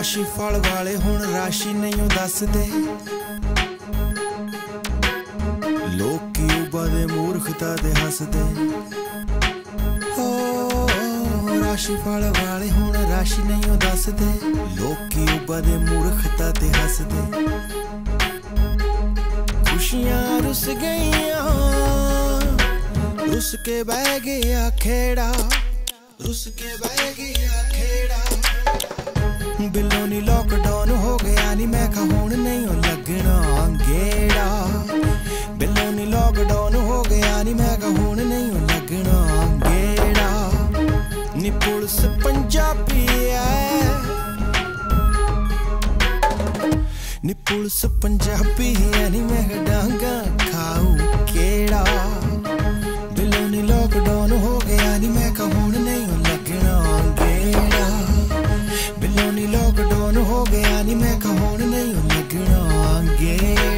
ਰਾਸ਼ੀ ਫਲ ਵਾਲੇ ਹੁਣ ਰਾਸ਼ੀ ਨਹੀਂ ਦੱਸਦੇ ਲੋਕੀ ਉਬਦੇ ਮੂਰਖਤਾ ਦੇ ਹੱਸਦੇ ਹੋ ਰਾਸ਼ੀ ਫਲ ਵਾਲੇ ਹੁਣ ਰਾਸ਼ੀ ਨਹੀਂ ਦੱਸਦੇ ਲੋਕੀ ਉਬਦੇ ਮੂਰਖਤਾ ਤੇ ਹੱਸਦੇ ਖੁਸ਼ੀਆਂ ਰੁੱਸ ਗਈਆਂ ਰੁੱਸ ਕੇ ਬਹਿ ਗਿਆ ਖੇੜਾ ਰੁੱਸ ਕੇ ਬਹਿ ਗਿਆ ਖੇੜਾ ਬਿੱਲੋ ਨੀ ਲੋਕਡਾਊਨ ਹੋ ਗਿਆ ਨੀ ਮੈਂ ਕਹਾ ਹੁਣ ਨਹੀਂ ਉਹ ਲੱਗਣਾ ਗੇੜਾ ਬਿੱਲੋ ਨੀ ਲੋਕਡਾਊਨ ਹੋ ਗਿਆ ਨੀ ਮੈਂ ਕਹਾ ਹੁਣ ਨਹੀਂ ਉਹ ਲੱਗਣਾ ਗੇੜਾ ਨੀ ਪੁਲਿਸ ਪੰਜਾਬੀ ਐ ਨੀ ਪੁਲਿਸ ਪੰਜਾਬੀ ਐ ਨੀ ਮੈਂ ਡਾਂਗਾ ਹੋ ਗਿਆ ਨਹੀਂ ਮੈਂ ਕਹੋਣ ਨਹੀਂ ਲੱਗਣਾ ਅੱਗੇ